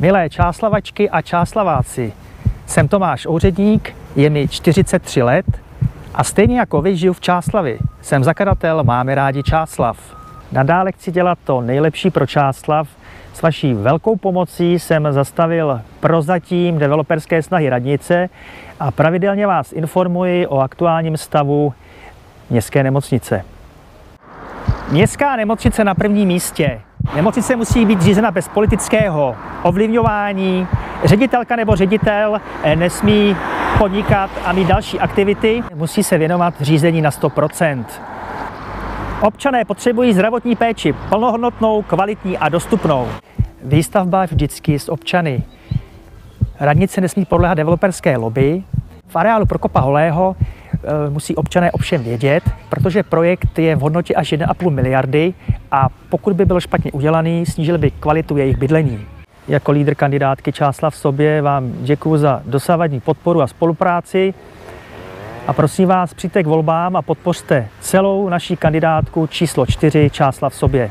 Milé Čáslavačky a Čáslaváci, jsem Tomáš Ouředník, je mi 43 let a stejně jako vy žiju v Čáslavi. Jsem zakladatel Máme rádi Čáslav. Nadále chci dělat to nejlepší pro Čáslav. S vaší velkou pomocí jsem zastavil prozatím developerské snahy radnice a pravidelně vás informuji o aktuálním stavu městské nemocnice. Městská nemocnice na prvním místě. Nemocnice musí být řízena bez politického ovlivňování. Ředitelka nebo ředitel eh, nesmí podnikat a mít další aktivity. Musí se věnovat řízení na 100%. Občané potřebují zdravotní péči plnohodnotnou, kvalitní a dostupnou. Výstavba vždycky s občany. Radnice nesmí podléhat developerské lobby. V areálu Prokopa Holého musí občané ovšem vědět, protože projekt je v hodnotě až 1,5 miliardy a pokud by byl špatně udělaný, snížil by kvalitu jejich bydlení. Jako lídr kandidátky Čáslav sobě vám děkuji za dosávadní podporu a spolupráci a prosím vás, přijďte k volbám a podpořte celou naší kandidátku číslo 4 Čáslav sobě.